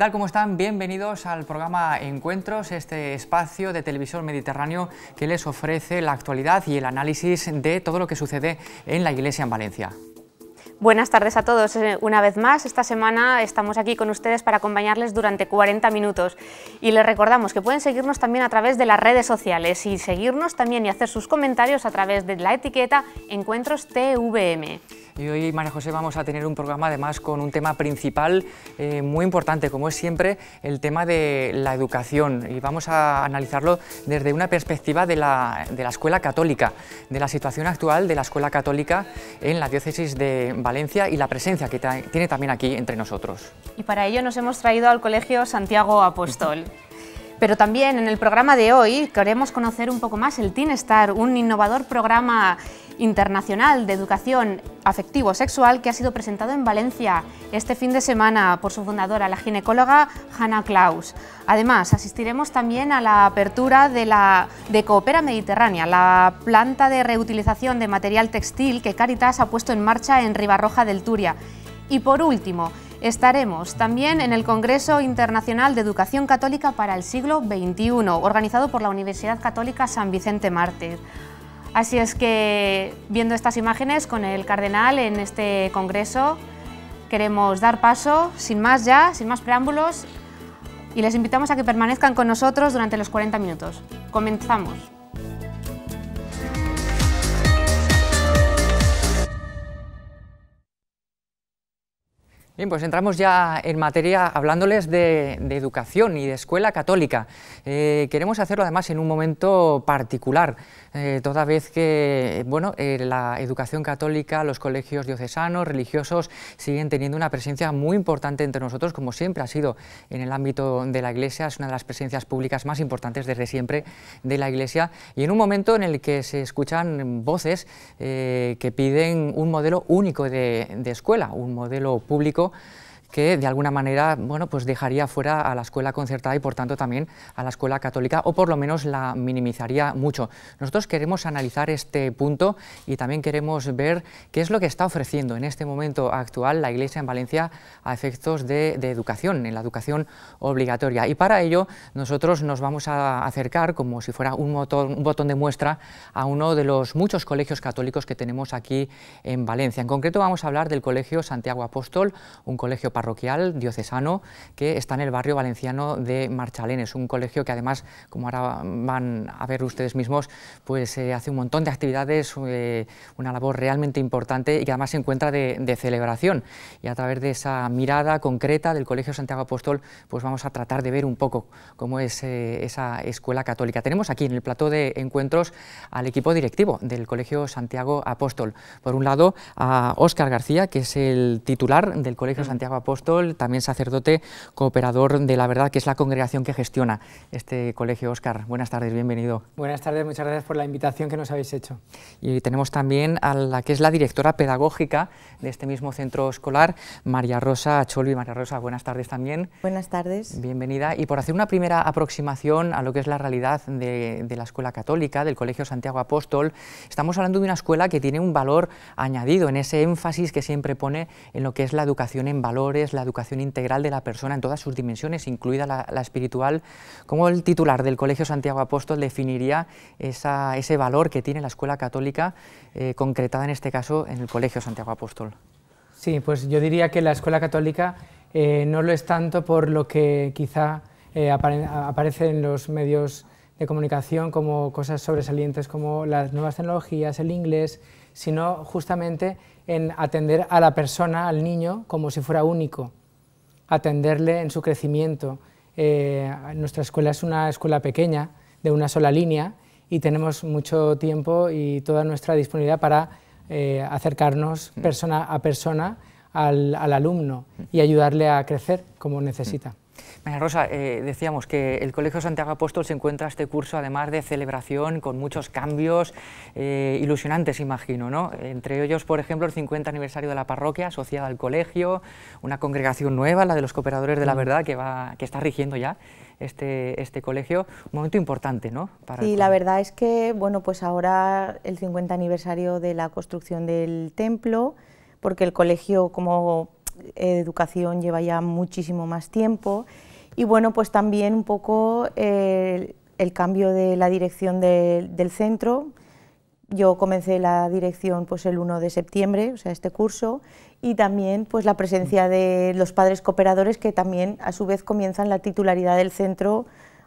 ¿Qué tal? ¿Cómo están? Bienvenidos al programa Encuentros, este espacio de televisión mediterráneo que les ofrece la actualidad y el análisis de todo lo que sucede en la Iglesia en Valencia. Buenas tardes a todos. Eh, una vez más, esta semana estamos aquí con ustedes para acompañarles durante 40 minutos. Y les recordamos que pueden seguirnos también a través de las redes sociales y seguirnos también y hacer sus comentarios a través de la etiqueta Encuentros TVM. Y hoy, María José, vamos a tener un programa además con un tema principal eh, muy importante, como es siempre el tema de la educación. Y vamos a analizarlo desde una perspectiva de la, de la escuela católica, de la situación actual de la escuela católica en la diócesis de Valencia y la presencia que tiene también aquí entre nosotros. Y para ello nos hemos traído al Colegio Santiago Apóstol. Pero también en el programa de hoy queremos conocer un poco más el Teen Star, un innovador programa internacional de educación afectivo-sexual que ha sido presentado en Valencia este fin de semana por su fundadora, la ginecóloga Hannah Klaus. Además, asistiremos también a la apertura de, la, de Coopera Mediterránea, la planta de reutilización de material textil que Caritas ha puesto en marcha en Ribarroja del Turia. Y por último, Estaremos también en el Congreso Internacional de Educación Católica para el siglo XXI, organizado por la Universidad Católica San Vicente Mártir. Así es que, viendo estas imágenes con el cardenal en este congreso, queremos dar paso, sin más ya, sin más preámbulos, y les invitamos a que permanezcan con nosotros durante los 40 minutos. Comenzamos. Bien, pues entramos ya en materia hablándoles de, educación y de escuela católica. Eh, queremos hacerlo además en un momento particular, eh, toda vez que bueno, eh, la educación católica, los colegios diocesanos, religiosos, siguen teniendo una presencia muy importante entre nosotros, como siempre ha sido en el ámbito de la Iglesia, es una de las presencias públicas más importantes desde siempre de la Iglesia, y en un momento en el que se escuchan voces que piden un modelo único de escuela, un modelo público people. Que de alguna manera bueno, pues dejaría fuera a la escuela concertada y por tanto también a la escuela católica o por lo menos la minimizaría mucho. Nosotros queremos analizar este punto y también queremos ver qué es lo que está ofreciendo en este momento actual la Iglesia en Valencia a efectos de, educación, en la educación obligatoria. Y para ello nosotros nos vamos a acercar como si fuera un, botón de muestra a uno de los muchos colegios católicos que tenemos aquí en Valencia. En concreto vamos a hablar del Colegio Santiago Apóstol, un colegio parroquial diocesano que está en el barrio valenciano de Marchalén. Es un colegio que además, como ahora van a ver ustedes mismos, pues eh, hace un montón de actividades, eh, una labor realmente importante y que además se encuentra de, celebración. Y a través de esa mirada concreta del Colegio Santiago Apóstol, pues vamos a tratar de ver un poco cómo es eh, esa escuela católica. Tenemos aquí en el plató de encuentros al equipo directivo del Colegio Santiago Apóstol. Por un lado, a Óscar García, que es el titular del Colegio Santiago Apóstol, apóstol, también sacerdote, cooperador de la verdad, que es la congregación que gestiona este colegio. Óscar, buenas tardes, bienvenido. Buenas tardes, muchas gracias por la invitación que nos habéis hecho. Y tenemos también a la que es la directora pedagógica de este mismo centro escolar, María Rosa Cholvi. María Rosa, buenas tardes también. Buenas tardes. Bienvenida. Y por hacer una primera aproximación a lo que es la realidad de, de la escuela católica, del Colegio Santiago Apóstol, estamos hablando de una escuela que tiene un valor añadido en ese énfasis que siempre pone en lo que es la educación en valores la educación integral de la persona en todas sus dimensiones, incluida la, espiritual. ¿Cómo el titular del Colegio Santiago Apóstol definiría ese valor que tiene la escuela católica, eh, concretada en este caso en el Colegio Santiago Apóstol? Sí, pues yo diría que la escuela católica eh, no lo es tanto por lo que quizá eh, aparece en los medios de comunicación como cosas sobresalientes como las nuevas tecnologías, el inglés, sino justamente en atender a la persona, al niño, como si fuera único, atenderle en su crecimiento. Eh, nuestra escuela es una escuela pequeña, de una sola línea, y tenemos mucho tiempo y toda nuestra disponibilidad para eh, acercarnos mm. persona a persona al, al, alumno y ayudarle a crecer como necesita. María Rosa, eh, decíamos que el Colegio Santiago Apóstol se encuentra este curso además de celebración con muchos cambios eh, ilusionantes, imagino, ¿no? Entre ellos, por ejemplo, el 50 aniversario de la parroquia asociada al colegio, una congregación nueva, la de los cooperadores de la mm. verdad, que, va, que está rigiendo ya este, este colegio, un momento importante, ¿no? Para sí, la verdad es que, bueno, pues ahora el 50 aniversario de la construcción del templo, porque el colegio, como educación lleva ya muchísimo más tiempo y bueno, pues también un poco el cambio de la dirección del centro. Yo comencé la dirección pues el 1 de septiembre, o sea, este curso, y también pues la presencia de los padres cooperadores que también a su vez comienzan la titularidad del centro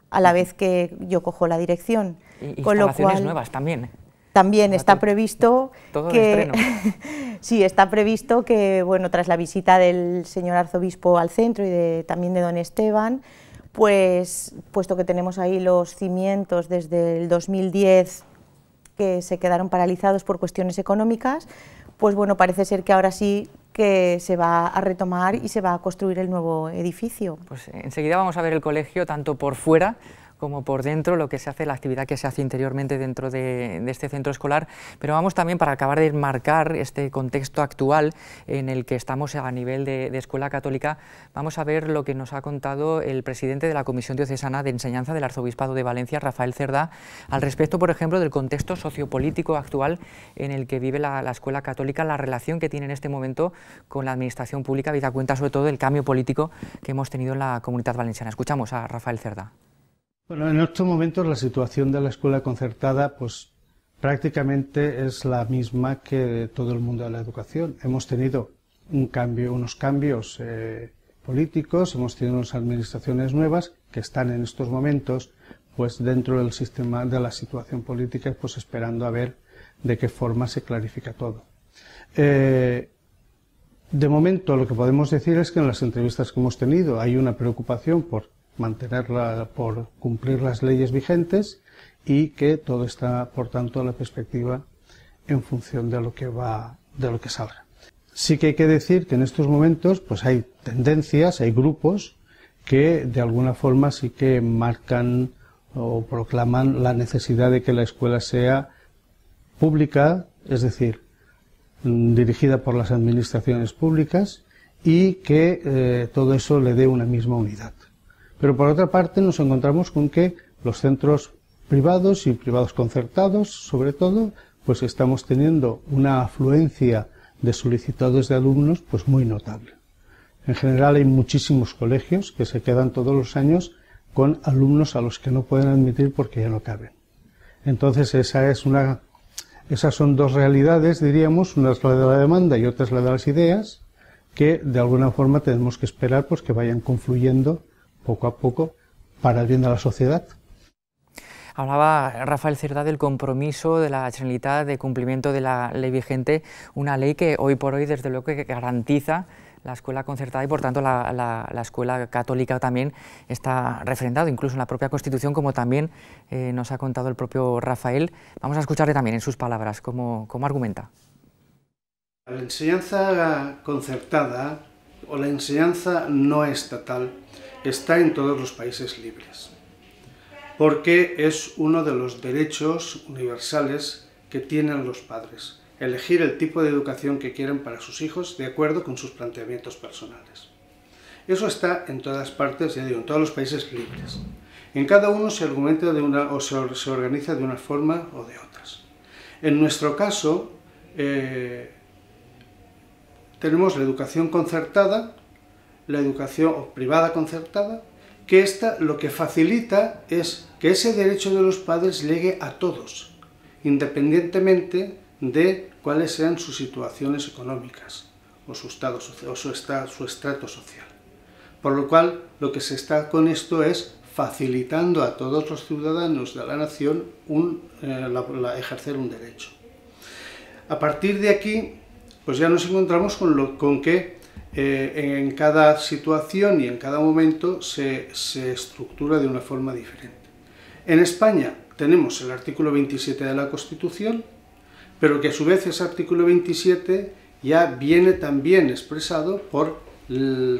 a la vez que yo cojo la dirección. Y Con instalaciones nuevas también. También está previsto que sí está previsto que bueno tras la visita del señor arzobispo al centro y de, también de don Esteban, pues puesto que tenemos ahí los cimientos desde el 2010 que se quedaron paralizados por cuestiones económicas, pues bueno parece ser que ahora sí que se va a retomar y se va a construir el nuevo edificio. Pues enseguida vamos a ver el colegio tanto por fuera como por dentro, lo que se hace, la actividad que se hace interiormente dentro de, este centro escolar, pero vamos también para acabar de marcar este contexto actual en el que estamos a nivel de, escuela católica, vamos a ver lo que nos ha contado el presidente de la Comisión Diocesana de Enseñanza del Arzobispado de Valencia, Rafael Cerda, al respecto, por ejemplo, del contexto sociopolítico actual en el que vive la, escuela católica, la relación que tiene en este momento con la administración pública, vida cuenta sobre todo del cambio político que hemos tenido en la comunidad valenciana. Escuchamos a Rafael Cerda. Bueno, en estos momentos la situación de la escuela concertada, pues prácticamente es la misma que todo el mundo de la educación. Hemos tenido un cambio, unos cambios eh, políticos, hemos tenido unas administraciones nuevas que están en estos momentos, pues dentro del sistema de la situación política, pues esperando a ver de qué forma se clarifica todo. Eh, de momento, lo que podemos decir es que en las entrevistas que hemos tenido hay una preocupación por mantenerla por cumplir las leyes vigentes y que todo está, por tanto, a la perspectiva en función de lo que va, de lo que salga. Sí que hay que decir que en estos momentos, pues hay tendencias, hay grupos que de alguna forma sí que marcan o proclaman la necesidad de que la escuela sea pública, es decir, dirigida por las administraciones públicas y que eh, todo eso le dé una misma unidad. Pero por otra parte nos encontramos con que los centros privados y privados concertados, sobre todo, pues estamos teniendo una afluencia de solicitados de alumnos pues muy notable. En general hay muchísimos colegios que se quedan todos los años con alumnos a los que no pueden admitir porque ya no caben. Entonces esa es una, esas son dos realidades, diríamos, una es la de la demanda y otra es la de las ideas, que de alguna forma tenemos que esperar pues que vayan confluyendo poco a poco para el bien de la sociedad. Hablaba Rafael Cerda del compromiso de la Generalitat de cumplimiento de la ley vigente, una ley que hoy por hoy desde luego que garantiza la escuela concertada y por tanto la, escuela católica también está refrendado, incluso en la propia Constitución, como también eh, nos ha contado el propio Rafael. Vamos a escucharle también en sus palabras cómo, cómo argumenta. La enseñanza concertada o la enseñanza no estatal está en todos los países libres, porque es uno de los derechos universales que tienen los padres, elegir el tipo de educación que quieren para sus hijos de acuerdo con sus planteamientos personales. Eso está en todas partes, ya digo, en todos los países libres. En cada uno se argumenta de una, o se, organiza de una forma o de otras. En nuestro caso, eh, tenemos la educación concertada, la educación privada concertada, que esta lo que facilita es que ese derecho de los padres llegue a todos, independientemente de cuáles sean sus situaciones económicas o su, estado, o su, estrato social. Por lo cual, lo que se está con esto es facilitando a todos los ciudadanos de la nación eh, ejercer un derecho. A partir de aquí, pues ya nos encontramos con, lo, con que eh, en cada situación y en cada momento se, estructura de una forma diferente. En España tenemos el artículo 27 de la Constitución, pero que a su vez ese artículo 27 ya viene también expresado por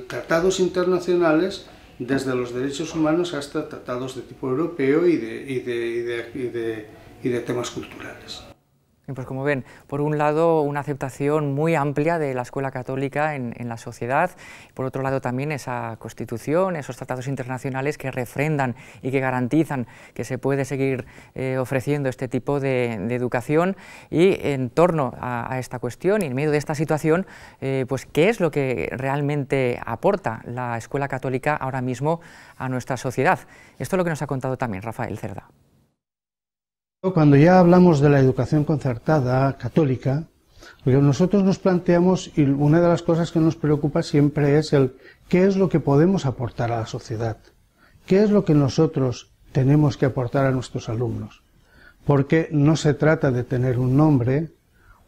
tratados internacionales desde los derechos humanos hasta tratados de tipo europeo y de, y de temas culturales. Pues como ven, por un lado una aceptación muy amplia de la escuela católica en, la sociedad, por otro lado también esa constitución, esos tratados internacionales que refrendan y que garantizan que se puede seguir eh, ofreciendo este tipo de, educación y en torno a, esta cuestión y en medio de esta situación, eh, pues qué es lo que realmente aporta la escuela católica ahora mismo a nuestra sociedad. Esto es lo que nos ha contado también Rafael Cerda. Cuando ya hablamos de la educación concertada católica, nosotros nos planteamos, y una de las cosas que nos preocupa siempre es el qué es lo que podemos aportar a la sociedad, qué es lo que nosotros tenemos que aportar a nuestros alumnos. Porque no se trata de tener un nombre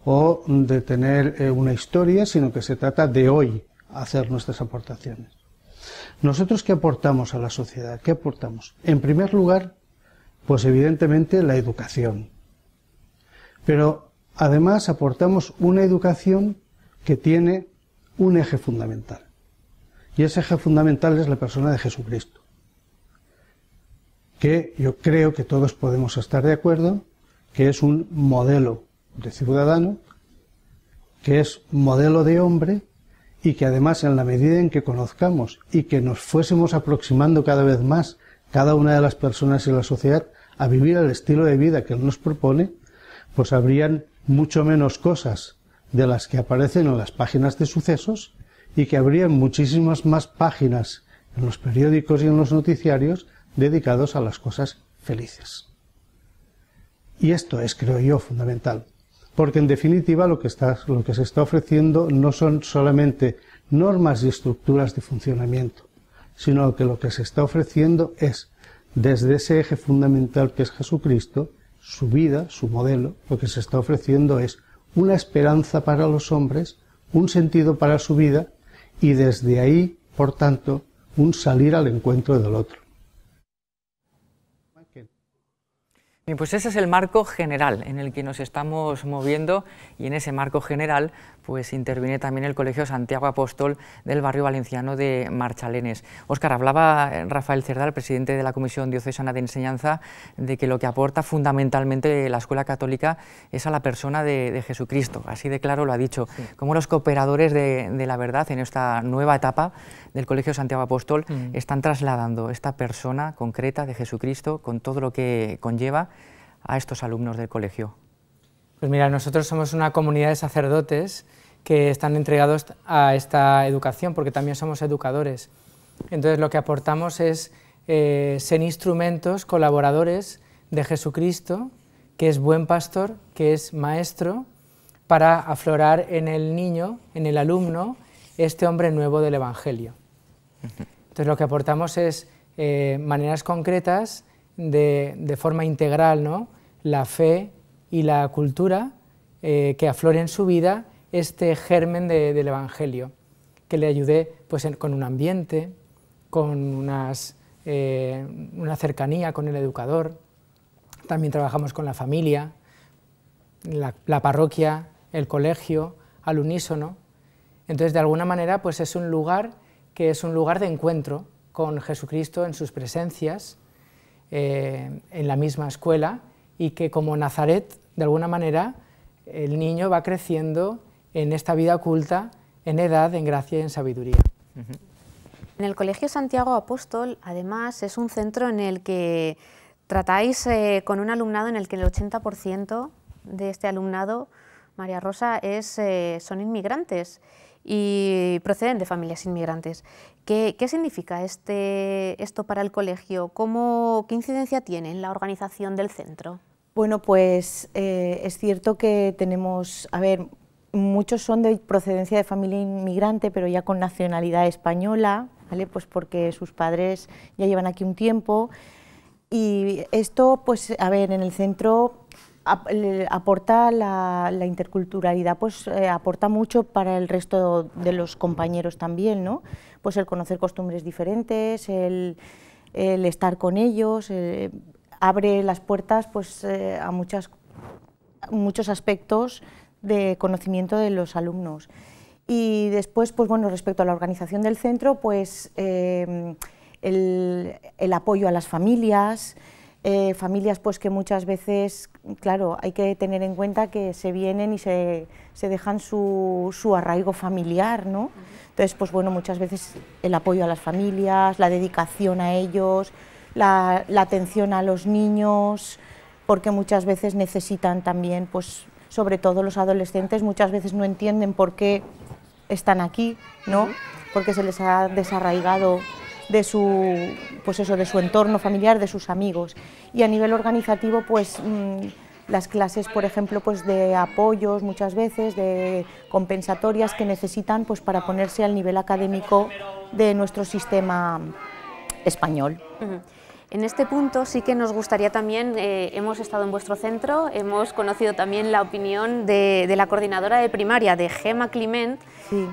o de tener eh, una historia, sino que se trata de hoy hacer nuestras aportaciones. Nosotros qué aportamos a la sociedad? ¿Qué aportamos? En primer lugar, pues evidentemente la educación. Pero además aportamos una educación que tiene un eje fundamental. Y ese eje fundamental es la persona de Jesucristo. Que yo creo que todos podemos estar de acuerdo que es un modelo de ciudadano, que es modelo de hombre y que además en la medida en que conozcamos y que nos fuésemos aproximando cada vez más cada una de las personas en la sociedad, a vivir el estilo de vida que Él nos propone, pues habrían mucho menos cosas de las que aparecen en las páginas de sucesos y que habrían muchísimas más páginas en los periódicos y en los noticiarios dedicados a las cosas felices. Y esto es, creo yo, fundamental, porque en definitiva lo que, está, lo que se está ofreciendo no son solamente normas y estructuras de funcionamiento, sino que lo que se está ofreciendo es desde ese eje fundamental que es Jesucristo, su vida, su modelo, lo que se está ofreciendo es una esperanza para los hombres, un sentido para su vida y desde ahí, por tanto, un salir al encuentro del otro. Bien, pues ese es el marco general en el que nos estamos moviendo y en ese marco general pues interviene también el Colegio Santiago Apóstol del barrio valenciano de Marchalenes. Óscar, hablaba eh, Rafael Cerdal, presidente de la Comisión Diocesana de Enseñanza, de que lo que aporta fundamentalmente la Escuela Católica es a la persona de, Jesucristo, así de claro lo ha dicho, como los cooperadores de, la verdad en esta nueva etapa del Colegio Santiago Apóstol mm. están trasladando esta persona concreta de Jesucristo con todo lo que conlleva a estos alumnos del colegio? Pues mira, nosotros somos una comunidad de sacerdotes que están entregados a esta educación, porque también somos educadores. Entonces lo que aportamos es eh, ser instrumentos, colaboradores de Jesucristo, que es buen pastor, que es maestro, para aflorar en el niño, en el alumno, este hombre nuevo del Evangelio. Entonces lo que aportamos es eh, maneras concretas de, de, forma integral, ¿no? la fe y la cultura eh, que aflore en su vida este germen del Evangelio, que le ayude pues, con un ambiente, con unas, eh, una cercanía con el educador. También trabajamos con la familia, la, parroquia, el colegio, al unísono. Entonces, de alguna manera, pues es un lugar que es un lugar de encuentro con Jesucristo en sus presencias, eh, en la misma escuela y que como Nazaret, de alguna manera, el niño va creciendo en esta vida oculta, en edad, en gracia y en sabiduría. En el Colegio Santiago Apóstol, además, es un centro en el que tratáis eh, con un alumnado en el que el 80% de este alumnado, María Rosa, es, eh, son inmigrantes y proceden de familias inmigrantes. ¿Qué, significa este, esto para el colegio? ¿Cómo, ¿Qué incidencia tiene en la organización del centro? Bueno, pues eh, es cierto que tenemos, a ver, muchos son de procedencia de familia inmigrante, pero ya con nacionalidad española, ¿vale? Pues porque sus padres ya llevan aquí un tiempo. Y esto, pues, a ver, en el centro aporta la, interculturalidad, pues eh, aporta mucho para el resto de los compañeros también, ¿no? Pues el conocer costumbres diferentes, el, estar con ellos, eh, abre las puertas pues, eh, a muchas, muchos aspectos de conocimiento de los alumnos. Y después, pues bueno, respecto a la organización del centro, pues el, el apoyo a las familias, eh, familias pues que muchas veces, claro, hay que tener en cuenta que se vienen y se, dejan su, arraigo familiar, ¿no? Entonces, pues bueno, muchas veces el apoyo a las familias, la dedicación a ellos, la, atención a los niños, porque muchas veces necesitan también, pues sobre todo los adolescentes, muchas veces no entienden por qué están aquí, ¿no? Porque se les ha desarraigado de su, pues eso, de su entorno familiar, de sus amigos. Y a nivel organizativo, pues mm, las clases, por ejemplo, pues de apoyos muchas veces, de compensatorias que necesitan pues para ponerse al nivel académico de nuestro sistema español. En este punto sí que nos gustaría también, eh, hemos estado en vuestro centro, hemos conocido también la opinión de, la coordinadora de primaria, de Gema Climent,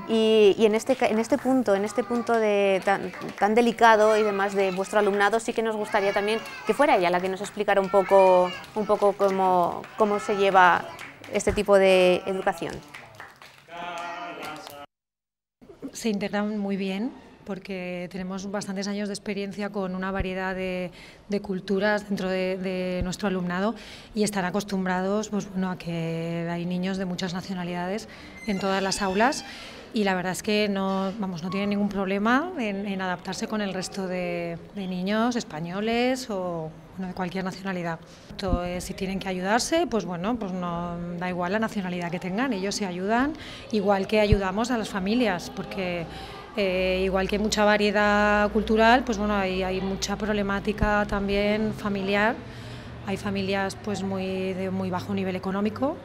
y, en, este, en este punto, en este punto de, tan, delicado y demás de vuestro alumnado, sí que nos gustaría también que fuera ella la que nos explicara un poco, un poco cómo, cómo se lleva este tipo de educación. Se integran muy bien porque tenemos bastantes años de experiencia con una variedad de, culturas dentro de, nuestro alumnado y están acostumbrados pues, bueno, a que hay niños de muchas nacionalidades en todas las aulas y la verdad es que no, vamos, no tienen ningún problema en, adaptarse con el resto de, niños españoles o de cualquier nacionalidad. Entonces, si tienen que ayudarse, pues bueno, pues no da igual la nacionalidad que tengan, ellos se ayudan, igual que ayudamos a las familias, porque eh, igual que hay mucha variedad cultural, pues bueno, hay, hay mucha problemática también familiar. Hay familias pues muy, de muy bajo nivel económico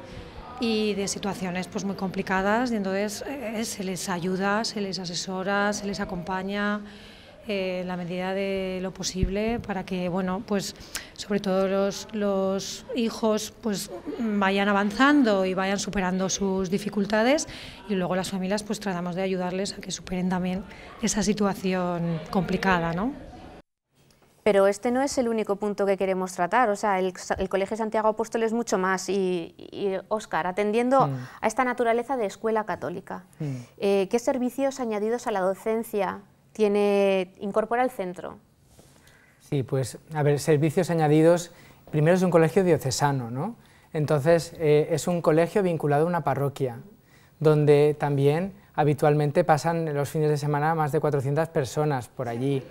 y de situaciones pues muy complicadas y entonces eh, se les ayuda, se les asesora, se les acompaña eh, en la medida de lo posible para que bueno pues sobre todo los, los hijos pues vayan avanzando y vayan superando sus dificultades y luego las familias pues tratamos de ayudarles a que superen también esa situación complicada, ¿no? Pero este no es el único punto que queremos tratar, o sea, el, Colegio Santiago Apóstol es mucho más. Y, Óscar, atendiendo mm. a esta naturaleza de escuela católica, mm. eh, ¿qué servicios añadidos a la docencia tiene, incorpora el centro? Sí, pues, a ver, servicios añadidos, primero es un colegio diocesano, ¿no? Entonces, eh, es un colegio vinculado a una parroquia, donde también habitualmente pasan los fines de semana más de 400 personas por allí.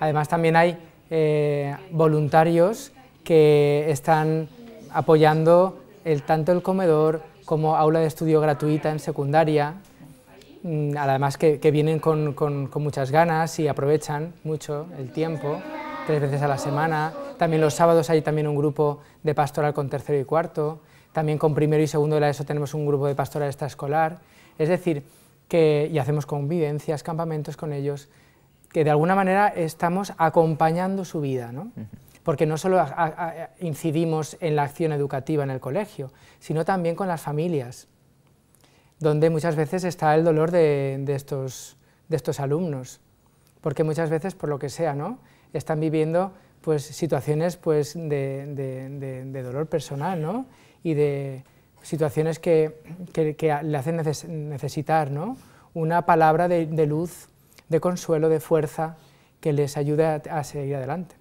Además también hay eh, voluntarios que están apoyando tanto el comedor como aula de estudio gratuita en secundaria, además que, vienen con, muchas ganas y aprovechan mucho el tiempo, tres veces a la semana. También los sábados hay también un grupo de pastoral con tercero y cuarto, también con primero y segundo de la ESO tenemos un grupo de pastoral extraescolar, es decir, que y hacemos convivencias, campamentos con ellos, que de alguna manera estamos acompañando su vida, ¿no? porque no solo incidimos en la acción educativa en el colegio, sino también con las familias, donde muchas veces está el dolor de, estos, de estos alumnos, porque muchas veces, por lo que sea, ¿no? están viviendo pues, situaciones pues, de, dolor personal ¿no? y de situaciones que, le hacen necesitar ¿no? una palabra de luz de consuelo, de fuerza, que les ayude a, seguir adelante.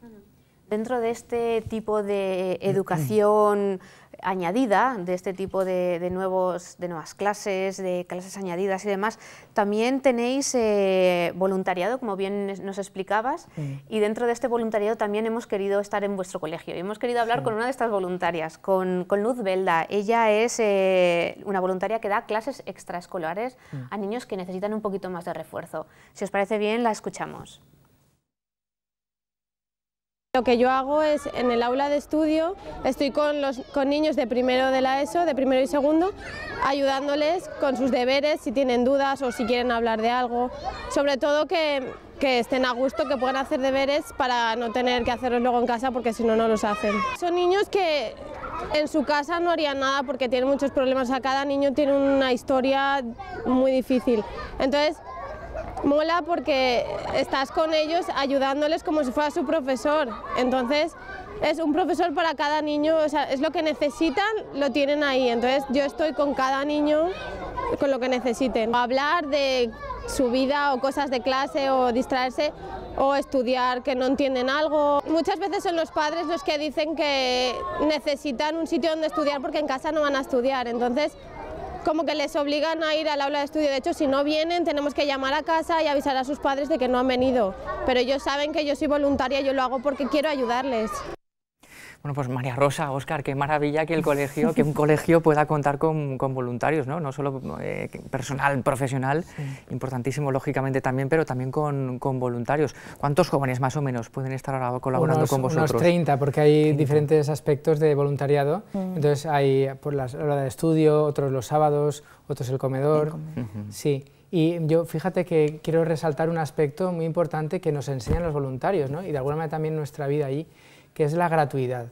Dentro de este tipo de educación añadida, de este tipo de, nuevos, de nuevas clases, de clases añadidas y demás, también tenéis eh, voluntariado, como bien nos explicabas, y dentro de este voluntariado también hemos querido estar en vuestro colegio y hemos querido hablar con una de estas voluntarias, con, Luz Belda. Ella es eh, una voluntaria que da clases extraescolares a niños que necesitan un poquito más de refuerzo. Si os parece bien, la escuchamos. Lo que yo hago es, en el aula de estudio, estoy con, los, con niños de primero de la ESO, de primero y segundo, ayudándoles con sus deberes, si tienen dudas o si quieren hablar de algo. Sobre todo que, que estén a gusto, que puedan hacer deberes para no tener que hacerlos luego en casa porque si no, no los hacen. Son niños que en su casa no harían nada porque tienen muchos problemas. Cada niño tiene una historia muy difícil. Entonces, mola porque estás con ellos ayudándoles como si fuera su profesor. Entonces, es un profesor para cada niño, o sea, es lo que necesitan, lo tienen ahí. Entonces, yo estoy con cada niño con lo que necesiten. Hablar de su vida o cosas de clase o distraerse, o estudiar que no entienden algo. Muchas veces son los padres los que dicen que necesitan un sitio donde estudiar porque en casa no van a estudiar, entonces como que les obligan a ir al aula de estudio. De hecho, si no vienen, tenemos que llamar a casa y avisar a sus padres de que no han venido. Pero ellos saben que yo soy voluntaria, yo lo hago porque quiero ayudarles. Bueno, pues María Rosa, Óscar, qué maravilla que el colegio, que un colegio pueda contar con, voluntarios, ¿no? No solo eh, personal, profesional, importantísimo lógicamente también, pero también con, voluntarios. ¿Cuántos jóvenes más o menos pueden estar ahora colaborando con vosotros? Unos 30, porque hay diferentes aspectos de voluntariado. Mm. Entonces hay por la hora de estudio, otros los sábados, otros el comedor. Sí. Y yo fíjate que quiero resaltar un aspecto muy importante que nos enseñan los voluntarios, ¿no? y de alguna manera también nuestra vida allí, que es la gratuidad,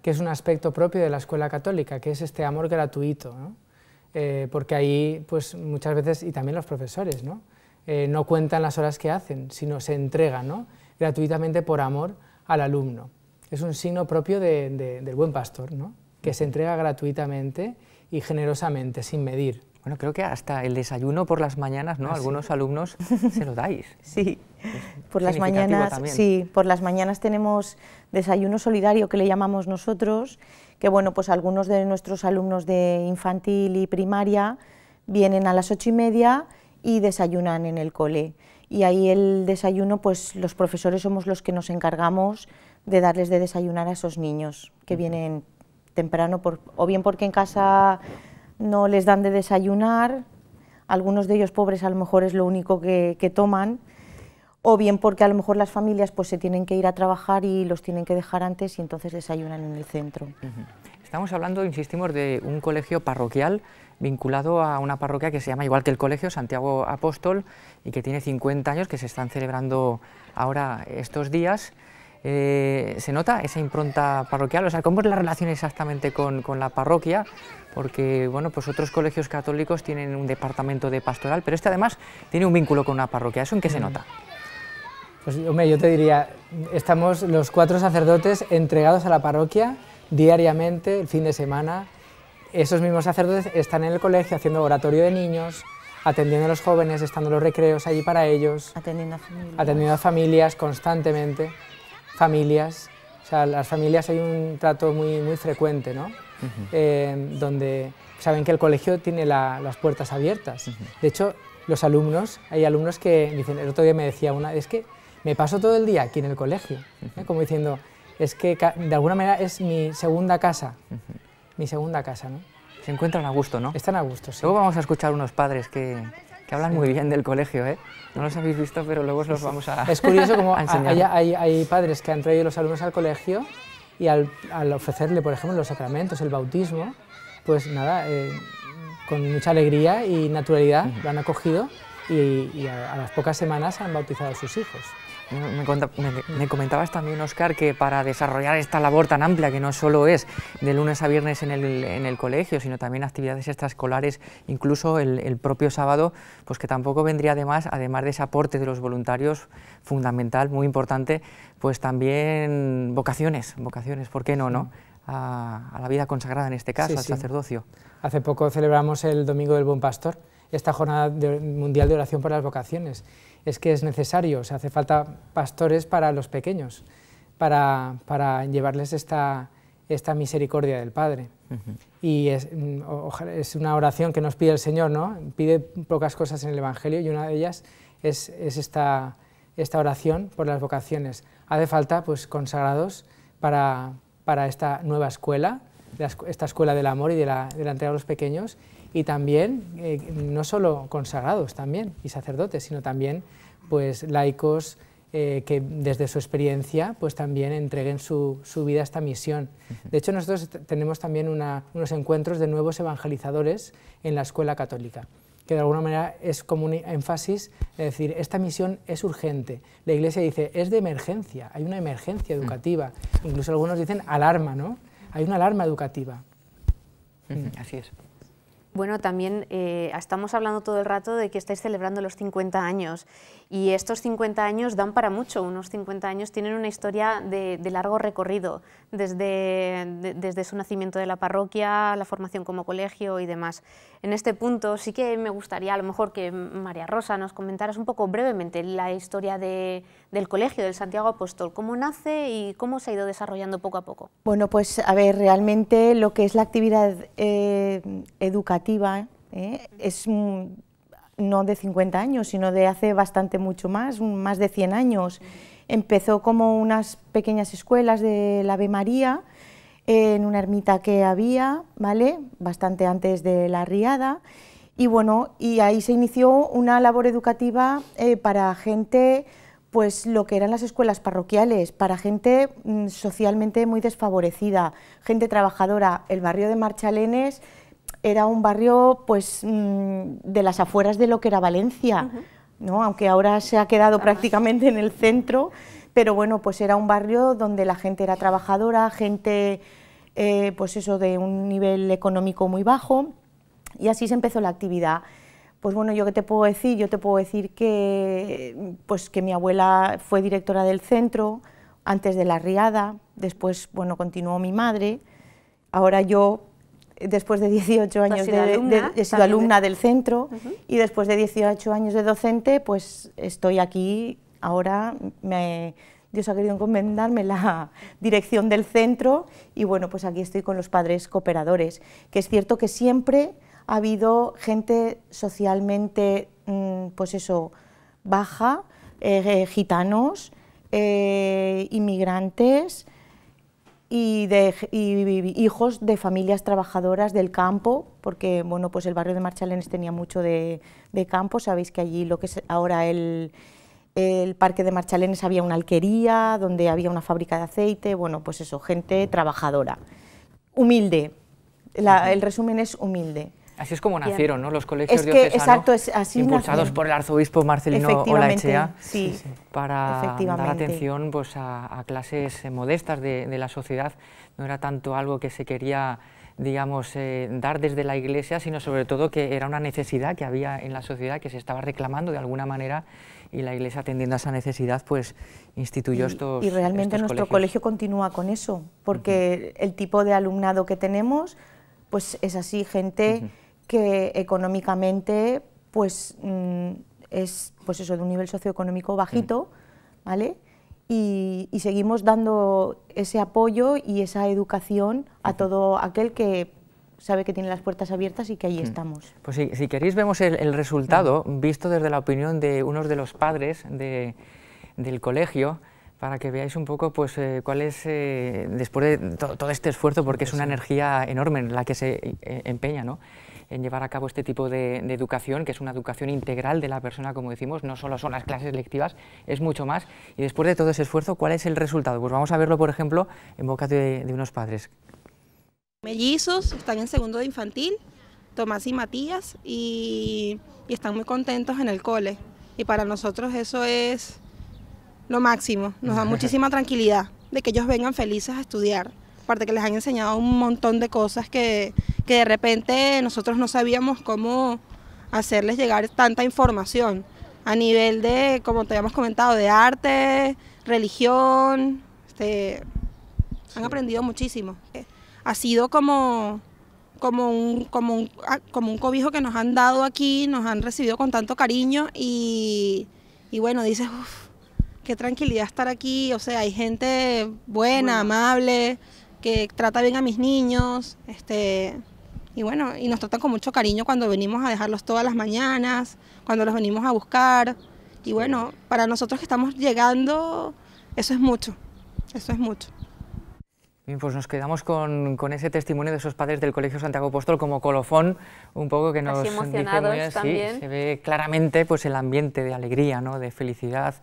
que es un aspecto propio de la escuela católica, que es este amor gratuito, eh, porque ahí pues, muchas veces, y también los profesores, ¿no? Eh, no cuentan las horas que hacen, sino se entregan gratuitamente por amor al alumno. Es un signo propio del buen pastor, ¿no? que se entrega gratuitamente y generosamente, sin medir. Bueno, creo que hasta el desayuno por las mañanas, ¿no? Ah, Algunos alumnos se lo dais. Sí, por las mañanas, sí, por las mañanas tenemos desayuno solidario que le llamamos nosotros, que bueno, pues algunos de nuestros alumnos de infantil y primaria vienen a las ocho y media y desayunan en el cole. Y ahí el desayuno, pues los profesores somos los que nos encargamos de darles de desayunar a esos niños que vienen temprano, por, o bien porque en casa no les dan de desayunar, algunos de ellos pobres a lo mejor es lo único que, toman, o bien porque a lo mejor las familias pues se tienen que ir a trabajar y los tienen que dejar antes y entonces desayunan en el centro. Estamos hablando, insistimos, de un colegio parroquial vinculado a una parroquia que se llama igual que el colegio Santiago Apóstol y que tiene 50 años, que se están celebrando ahora estos días. Eh, ¿Se nota esa impronta parroquial? O sea, ¿cómo es la relación exactamente con, con, la parroquia? Porque, bueno, pues otros colegios católicos tienen un departamento de pastoral, pero este además tiene un vínculo con una parroquia. ¿Eso en qué se mm. nota? Pues, hombre, yo te diría, estamos los cuatro sacerdotes entregados a la parroquia diariamente, el fin de semana. Esos mismos sacerdotes están en el colegio haciendo oratorio de niños, atendiendo a los jóvenes, estando los recreos allí para ellos. Atendiendo a familias. Atendiendo a familias constantemente familias, o sea, las familias hay un trato muy, muy frecuente, ¿no? Eh, donde saben que el colegio tiene las puertas abiertas. De hecho, los alumnos, hay alumnos que dicen, el otro día me decía una, es que me paso todo el día aquí en el colegio, ¿eh? como diciendo, es que de alguna manera es mi segunda casa, mi segunda casa, ¿no? Se encuentran a gusto, ¿no? Están a gusto, sí. Luego vamos a escuchar unos padres que, que hablan muy bien del colegio, ¿eh? No los habéis visto, pero luego os los vamos a Es curioso como hay, hay, padres que han traído los alumnos al colegio y al, ofrecerle, por ejemplo, los sacramentos, el bautismo, pues nada, eh, con mucha alegría y naturalidad lo han acogido y, a, las pocas semanas han bautizado a sus hijos. Me, comentabas también, Oscar, que para desarrollar esta labor tan amplia, que no solo es de lunes a viernes en el, colegio, sino también actividades extraescolares, incluso el, propio sábado, pues que tampoco vendría de más, además de ese aporte de los voluntarios, fundamental, muy importante, pues también vocaciones, vocaciones, ¿por qué no, no? A, la vida consagrada en este caso, al sacerdocio. Hace poco celebramos el Domingo del Buen Pastor, esta jornada mundial de oración por las vocaciones es que es necesario, o sea, hace falta pastores para los pequeños, para, para llevarles esta, esta misericordia del Padre. Y es, mm, es, una oración que nos pide el Señor, ¿no? Pide pocas cosas en el Evangelio y una de ellas es, es esta, esta, oración por las vocaciones. Hace falta pues, consagrados para, para esta nueva escuela, esta escuela del amor y de la, de la entrega a los pequeños, y también, eh, no solo consagrados también y sacerdotes, sino también pues, laicos eh, que desde su experiencia pues, también entreguen su, su vida a esta misión. De hecho, nosotros tenemos también unos encuentros de nuevos evangelizadores en la escuela católica que de alguna manera es como un énfasis, es decir, esta misión es urgente. La Iglesia dice, es de emergencia, hay una emergencia educativa. Incluso algunos dicen alarma, ¿no? Hay una alarma educativa. Así es. Bueno, también eh, estamos hablando todo el rato de que estáis celebrando los 50 años y estos 50 años dan para mucho, unos 50 años tienen una historia de, largo recorrido, desde, desde su nacimiento de la parroquia, la formación como colegio y demás. En este punto sí que me gustaría a lo mejor que María Rosa nos comentaras un poco brevemente la historia del colegio del Santiago Apóstol, cómo nace y cómo se ha ido desarrollando poco a poco. Bueno, pues a ver, realmente lo que es la actividad eh, educativa eh, es no de 50 años, sino de hace bastante mucho más, más de 100 años. Empezó como unas pequeñas escuelas de la Ave María, en una ermita que había, ¿vale? Bastante antes de la riada. Y bueno, y ahí se inició una labor educativa eh, para gente, pues lo que eran las escuelas parroquiales, para gente mm, socialmente muy desfavorecida, gente trabajadora. El barrio de Marchalenes era un barrio pues mm, de las afueras de lo que era Valencia, ¿no? aunque ahora se ha quedado prácticamente en el centro, pero bueno, pues era un barrio donde la gente era trabajadora, gente eh, pues eso de un nivel económico muy bajo, y así se empezó la actividad. Pues bueno, yo qué te puedo decir, yo te puedo decir que, pues que mi abuela fue directora del centro antes de la riada, después bueno, continuó mi madre, ahora yo después de 18 años de, alumna, he sido alumna del centro y después de 18 años de docente, pues estoy aquí, ahora me, Dios ha querido encomendarme la dirección del centro y bueno, pues aquí estoy con los padres cooperadores, que es cierto que siempre ha habido gente socialmente, mm, pues eso, baja, eh, gitanos, eh, inmigrantes, y, de, hijos de familias trabajadoras del campo, porque bueno, pues el barrio de Marchalenes tenía mucho de, campo, sabéis que allí lo que es ahora el, el parque de Marchalenes había una alquería, donde había una fábrica de aceite, bueno, pues eso, gente trabajadora, humilde, el resumen es humilde. Así es como nacieron ¿no? los colegios diocesanos, así impulsados por el arzobispo Marcelino Olaechea, sí, para dar atención pues, a, clases eh, modestas de, la sociedad. No era tanto algo que se quería digamos, eh, dar desde la Iglesia, sino sobre todo que era una necesidad que había en la sociedad, que se estaba reclamando de alguna manera, y la Iglesia atendiendo a esa necesidad, pues instituyó estos Y realmente nuestro colegio continúa con eso, porque el tipo de alumnado que tenemos, pues es así, gente que económicamente pues mm, es pues eso, de un nivel socioeconómico bajito, ¿vale? Y, seguimos dando ese apoyo y esa educación a todo aquel que sabe que tiene las puertas abiertas y que ahí estamos. Pues si, si queréis vemos el, resultado, visto desde la opinión de unos de los padres de, del colegio, para que veáis un poco pues, eh, cuál es, eh, después de todo este esfuerzo, porque es una energía enorme en la que se eh, empeña, ¿no? En llevar a cabo este tipo de, educación, que es una educación integral de la persona, como decimos, no solo son las clases lectivas, es mucho más. Y después de todo ese esfuerzo, ¿cuál es el resultado? Pues vamos a verlo, por ejemplo, en boca de, unos padres. Mellizos, están en segundo de infantil, Tomás y Matías, y, y están muy contentos en el cole. Y para nosotros eso es lo máximo, nos da muchísima tranquilidad de que ellos vengan felices a estudiar aparte que les han enseñado un montón de cosas que, de repente nosotros no sabíamos cómo hacerles llegar tanta información a nivel de, como te habíamos comentado, de arte, religión, este, han aprendido muchísimo. Ha sido como, como, un, como, un, ah, como un cobijo que nos han dado aquí, nos han recibido con tanto cariño y, y bueno, dices, uff, qué tranquilidad estar aquí, o sea, hay gente buena, amable, que trata bien a mis niños, este, y bueno, y nos tratan con mucho cariño cuando venimos a dejarlos todas las mañanas, cuando los venimos a buscar, y bueno, para nosotros que estamos llegando, eso es mucho, eso es mucho. Bien, pues nos quedamos con, con, ese testimonio de esos padres del Colegio Santiago Apóstol como colofón, un poco que nos dice sí, se ve claramente pues el ambiente de alegría, ¿no? de felicidad,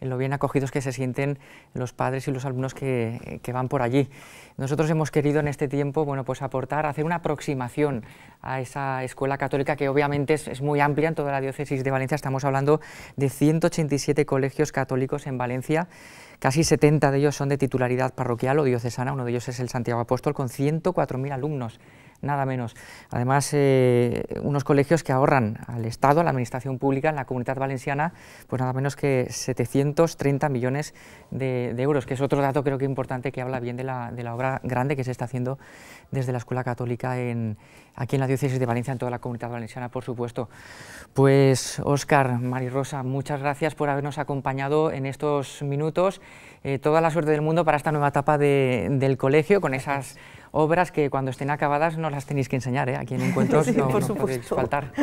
en lo bien acogidos que se sienten los padres y los alumnos que, que van por allí. Nosotros hemos querido en este tiempo bueno, pues aportar, hacer una aproximación a esa escuela católica que obviamente es, es, muy amplia en toda la diócesis de Valencia. Estamos hablando de 187 colegios católicos en Valencia. Casi 70 de ellos son de titularidad parroquial o diocesana, uno de ellos es el Santiago Apóstol, con 104.000 alumnos nada menos. Además, eh, unos colegios que ahorran al Estado, a la Administración Pública, en la Comunidad Valenciana, pues nada menos que 730 millones de, euros, que es otro dato creo que importante que habla bien de la, de la, obra grande que se está haciendo desde la Escuela Católica aquí en la Diócesis de Valencia, en toda la Comunidad Valenciana, por supuesto. Pues, Óscar, Rosa, muchas gracias por habernos acompañado en estos minutos. Eh, toda la suerte del mundo para esta nueva etapa del colegio, con esas obras que cuando estén acabadas nos las tenéis que enseñar, ¿eh? aquí en Encuentros no, podéis faltar.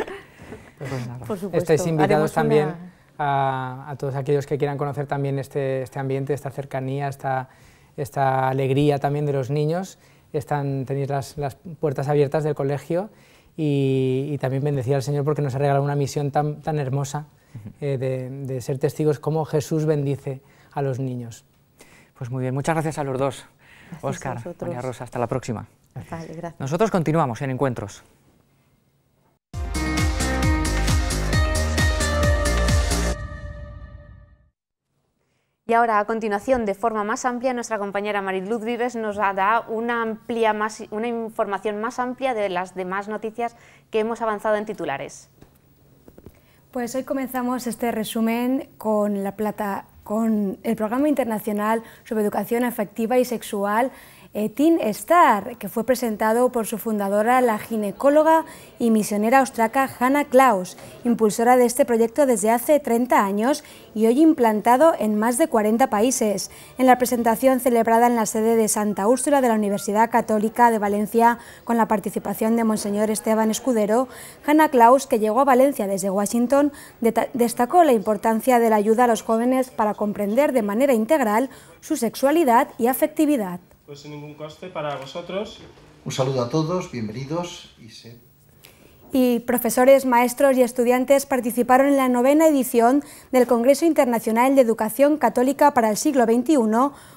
Pues Estáis invitados también a, todos aquellos que quieran conocer también este, este ambiente, esta cercanía, esta, esta alegría también de los niños. Están, tenéis las, las puertas abiertas del colegio y, también bendecir al Señor porque nos ha regalado una misión tan, tan hermosa eh, de, de ser testigos cómo Jesús bendice a los niños. Pues muy bien, muchas gracias a los dos. Oscar, María Rosa, hasta la próxima. Nosotros continuamos en Encuentros. Y ahora, a continuación, de forma más amplia, nuestra compañera Mariluz Vives nos da una, amplia una información más amplia de las demás noticias que hemos avanzado en titulares. Pues hoy comenzamos este resumen con la plata con el Programa Internacional sobre Educación Afectiva y Sexual Teen Star, que fue presentado por su fundadora, la ginecóloga y misionera austraca Hannah Klaus, impulsora de este proyecto desde hace 30 años y hoy implantado en más de 40 países. En la presentación celebrada en la sede de Santa Úrsula de la Universidad Católica de Valencia, con la participación de Monseñor Esteban Escudero, Hannah Klaus, que llegó a Valencia desde Washington, destacó la importancia de la ayuda a los jóvenes para comprender de manera integral su sexualidad y afectividad pues sin ningún coste para vosotros. Un saludo a todos, bienvenidos y. Y profesores, maestros y estudiantes participaron en la novena edición del Congreso Internacional de Educación Católica para el siglo XXI,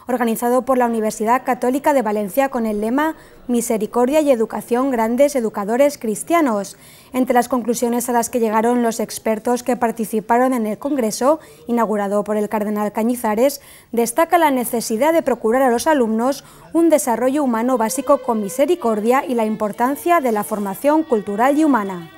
organizado por la Universidad Católica de Valencia con el lema Misericordia y Educación Grandes Educadores Cristianos. Entre las conclusiones a las que llegaron los expertos que participaron en el Congreso, inaugurado por el cardenal Cañizares, destaca la necesidad de procurar a los alumnos un desarrollo humano básico con misericordia y la importancia de la formación cultural y humana.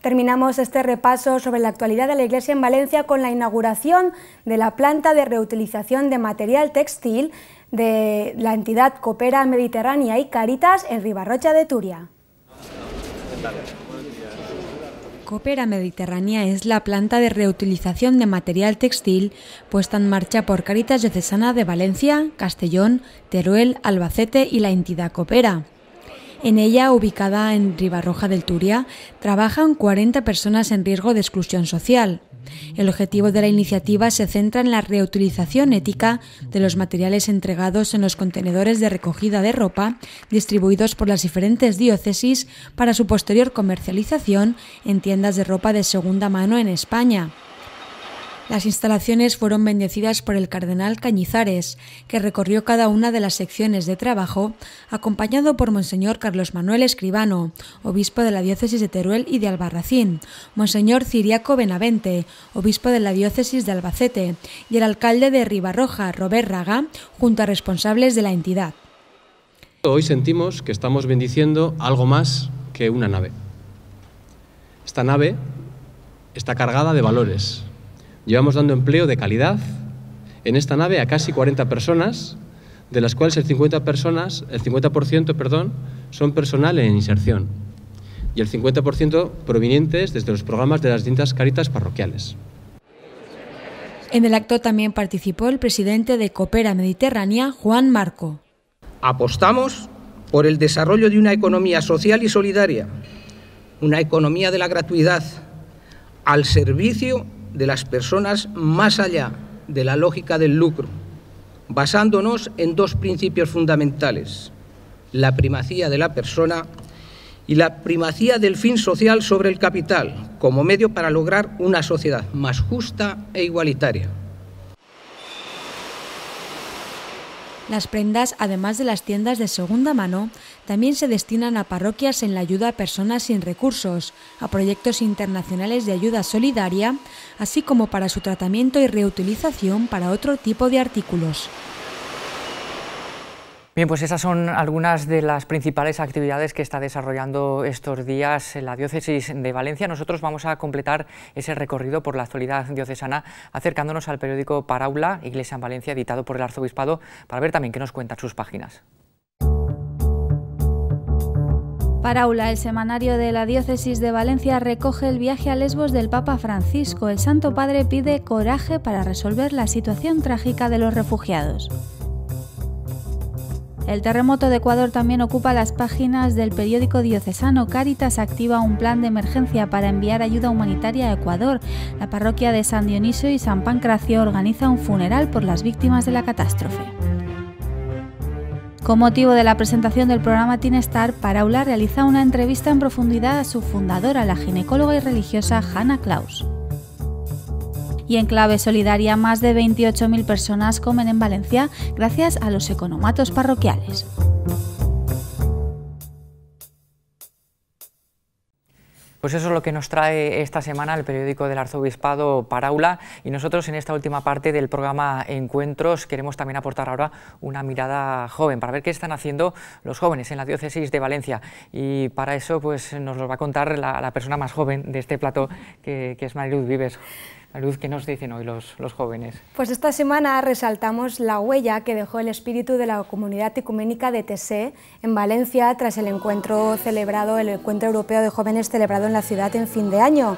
Terminamos este repaso sobre la actualidad de la Iglesia en Valencia con la inauguración de la planta de reutilización de material textil de la entidad Coopera Mediterránea y Caritas en Ribarrocha de Turia. Coopera Mediterránea es la planta de reutilización de material textil puesta en marcha por Caritas Diocesana de Valencia, Castellón, Teruel, Albacete y la entidad Coopera. En ella, ubicada en Ribarroja del Turia, trabajan 40 personas en riesgo de exclusión social. El objetivo de la iniciativa se centra en la reutilización ética de los materiales entregados en los contenedores de recogida de ropa distribuidos por las diferentes diócesis para su posterior comercialización en tiendas de ropa de segunda mano en España. Las instalaciones fueron bendecidas por el cardenal Cañizares, que recorrió cada una de las secciones de trabajo, acompañado por Monseñor Carlos Manuel Escribano, obispo de la diócesis de Teruel y de Albarracín, Monseñor Ciriaco Benavente, obispo de la diócesis de Albacete, y el alcalde de Ribarroja, Robert Raga, junto a responsables de la entidad. Hoy sentimos que estamos bendiciendo algo más que una nave. Esta nave está cargada de valores, Llevamos dando empleo de calidad en esta nave a casi 40 personas, de las cuales el 50%, personas, el 50 perdón, son personal en inserción y el 50% provenientes desde los programas de las distintas caritas parroquiales. En el acto también participó el presidente de Coopera Mediterránea, Juan Marco. Apostamos por el desarrollo de una economía social y solidaria, una economía de la gratuidad, al servicio de las personas más allá de la lógica del lucro, basándonos en dos principios fundamentales, la primacía de la persona y la primacía del fin social sobre el capital, como medio para lograr una sociedad más justa e igualitaria. Las prendas, además de las tiendas de segunda mano, también se destinan a parroquias en la ayuda a personas sin recursos, a proyectos internacionales de ayuda solidaria, así como para su tratamiento y reutilización para otro tipo de artículos. Bien, pues esas son algunas de las principales actividades que está desarrollando estos días en la diócesis de Valencia. Nosotros vamos a completar ese recorrido por la actualidad diocesana acercándonos al periódico Paraula, Iglesia en Valencia, editado por el Arzobispado, para ver también qué nos cuentan sus páginas. Paraula, el semanario de la diócesis de Valencia, recoge el viaje a Lesbos del Papa Francisco. El Santo Padre pide coraje para resolver la situación trágica de los refugiados. El terremoto de Ecuador también ocupa las páginas del periódico diocesano. Cáritas activa un plan de emergencia para enviar ayuda humanitaria a Ecuador. La parroquia de San Dionisio y San Pancracio organiza un funeral por las víctimas de la catástrofe. Con motivo de la presentación del programa Tinestar, Paraula realiza una entrevista en profundidad a su fundadora, la ginecóloga y religiosa Hannah Klaus y en clave solidaria más de 28.000 personas comen en Valencia gracias a los economatos parroquiales. Pues eso es lo que nos trae esta semana el periódico del Arzobispado Paraula y nosotros en esta última parte del programa Encuentros queremos también aportar ahora una mirada joven para ver qué están haciendo los jóvenes en la diócesis de Valencia y para eso pues nos lo va a contar la, persona más joven de este plato que, que es Mariluz Vives. Luz, ¿qué nos dicen hoy los, jóvenes? Pues esta semana resaltamos la huella que dejó el espíritu de la comunidad ecuménica de TSE en Valencia tras el encuentro celebrado, el encuentro europeo de jóvenes celebrado en la ciudad en fin de año.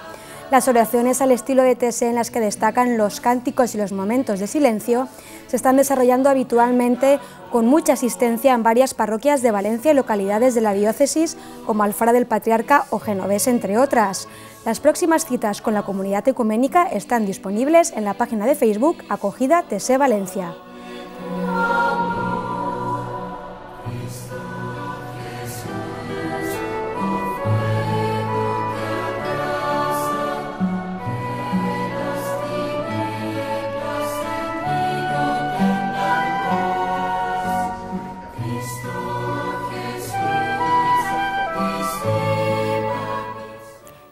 Las oraciones al estilo de TSE en las que destacan los cánticos y los momentos de silencio se están desarrollando habitualmente con mucha asistencia en varias parroquias de Valencia y localidades de la diócesis como Alfara del Patriarca o Genovés, entre otras. Las próximas citas con la comunidad ecuménica están disponibles en la página de Facebook Acogida TC Valencia.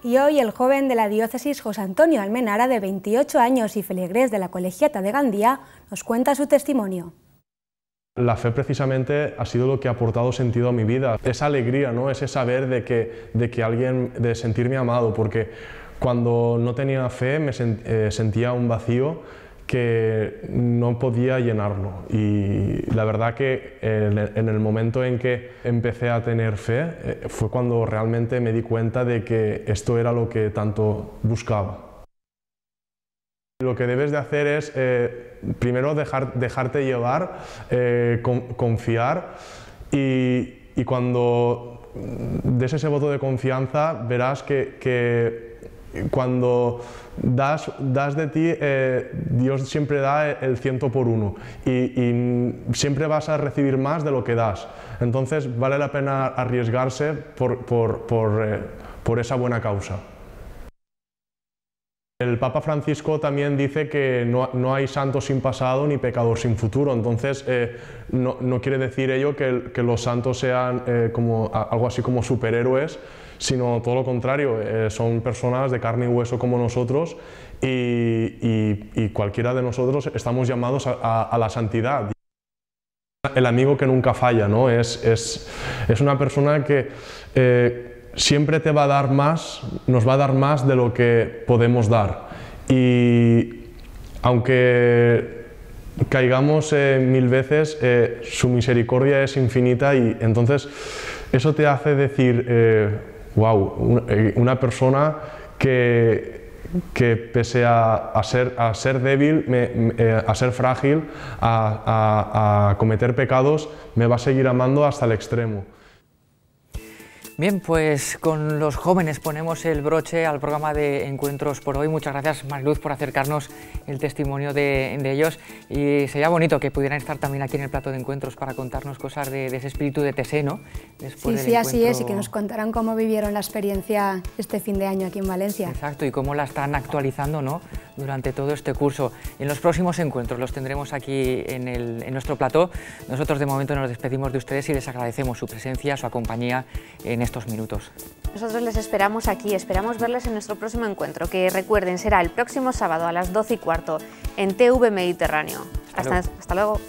Y hoy el joven de la diócesis José Antonio Almenara, de 28 años y feligrés de la colegiata de Gandía, nos cuenta su testimonio. La fe precisamente ha sido lo que ha aportado sentido a mi vida, esa alegría, ¿no? ese saber de que, de que alguien, de sentirme amado, porque cuando no tenía fe me eh, sentía un vacío que no podía llenarlo. Y la verdad que en el momento en que empecé a tener fe eh, fue cuando realmente me di cuenta de que esto era lo que tanto buscaba. Lo que debes de hacer es eh, primero dejar, dejarte llevar, eh, confiar y, cuando des ese voto de confianza verás que cuando das, das de ti, eh, Dios siempre da el ciento por uno y, siempre vas a recibir más de lo que das. Entonces vale la pena arriesgarse por, por, por, eh, por esa buena causa. El Papa Francisco también dice que no, no, hay santos sin pasado ni pecador sin futuro, entonces eh, no, no, quiere decir ello que, que los santos sean como, algo así como superhéroes, sino todo lo contrario, eh, son personas de carne y hueso como nosotros y, cualquiera de nosotros estamos llamados a, la santidad. El amigo que nunca falla, ¿no? es, es, es una persona que eh, siempre te va a dar más, nos va a dar más de lo que podemos dar. Y aunque caigamos eh, mil veces, su misericordia es infinita y entonces eso te hace decir, wow, eh, una persona que, que pese a, ser, a ser débil, eh, a ser frágil, a cometer pecados, me va a seguir amando hasta el extremo. Bien, pues con los jóvenes ponemos el broche al programa de Encuentros por hoy. Muchas gracias, Mariluz, por acercarnos el testimonio de, ellos. Y sería bonito que pudieran estar también aquí en el plato de Encuentros para contarnos cosas de, ese espíritu de Tesé, ¿no? sí, sí, así es, y que nos contarán cómo vivieron la experiencia este fin de año aquí en Valencia. Exacto, y cómo la están actualizando, ¿no? durante todo este curso. En los próximos encuentros los tendremos aquí en, en, nuestro plató. Nosotros de momento nos despedimos de ustedes y les agradecemos su presencia, su compañía en estos minutos. Nosotros les esperamos aquí, esperamos verles en nuestro próximo encuentro, que recuerden será el próximo sábado a las 12 y cuarto en TV Mediterráneo. hasta, hasta luego.